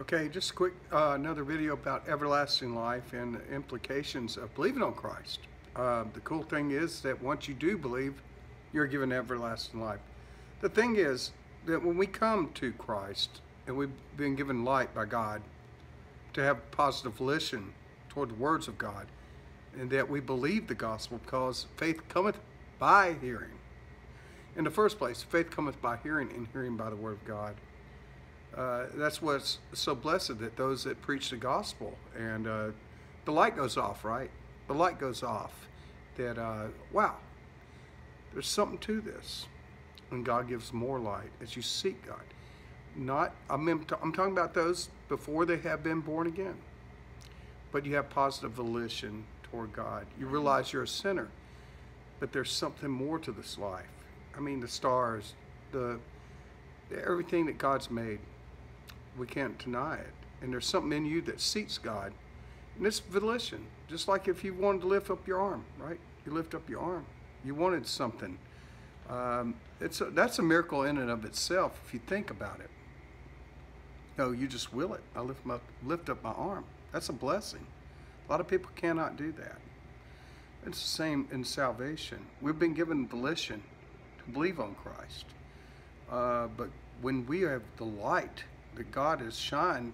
Okay, just a quick, uh, another video about everlasting life and the implications of believing on Christ. Uh, the cool thing is that once you do believe, you're given everlasting life. The thing is that when we come to Christ and we've been given light by God to have positive volition toward the words of God, and that we believe the gospel because faith cometh by hearing. In the first place, faith cometh by hearing, and hearing by the word of God. Uh, that's what's so blessed that those that preach the gospel and uh, the light goes off, right? The light goes off. That uh, wow, there's something to this, and God gives more light as you seek God. Not I'm, I'm talking about those before they have been born again, but you have positive volition toward God. You realize you're a sinner, but there's something more to this life. I mean, the stars, the everything that God's made we can't deny it. And there's something in you that seeks God. And it's volition. Just like if you wanted to lift up your arm, right? You lift up your arm. You wanted something. Um, it's a, that's a miracle in and of itself if you think about it. No, you just will it. I lift, my, lift up my arm. That's a blessing. A lot of people cannot do that. It's the same in salvation. We've been given volition to believe on Christ. Uh, but when we have the light that God has shined,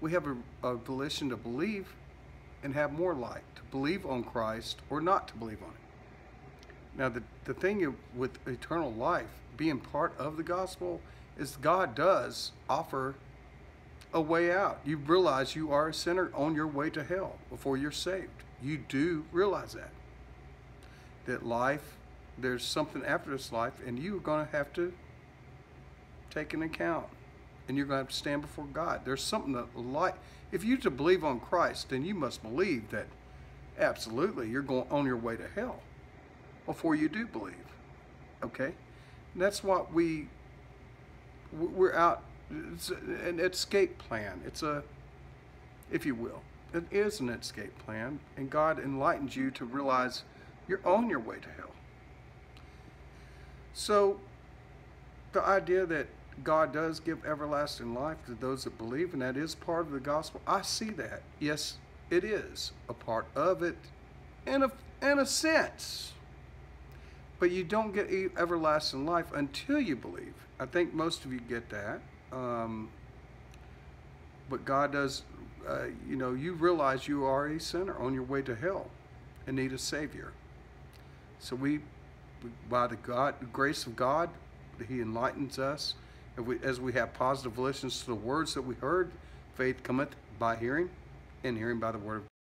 we have a, a volition to believe and have more light, to believe on Christ or not to believe on Him. Now, the, the thing with eternal life, being part of the gospel, is God does offer a way out. You realize you are a sinner on your way to hell before you're saved. You do realize that. That life, there's something after this life, and you're going to have to take an account and you're going to have to stand before God. There's something that like if you to believe on Christ, then you must believe that absolutely you're going on your way to hell before you do believe. Okay, and that's what we we're out. It's an escape plan. It's a, if you will, it is an escape plan, and God enlightens you to realize you're on your way to hell. So, the idea that God does give everlasting life to those that believe, and that is part of the gospel. I see that. Yes, it is a part of it in a, in a sense. But you don't get everlasting life until you believe. I think most of you get that. Um, but God does, uh, you know, you realize you are a sinner on your way to hell and need a Savior. So we, by the God, the grace of God, He enlightens us we, as we have positive volitions to the words that we heard, faith cometh by hearing, and hearing by the word of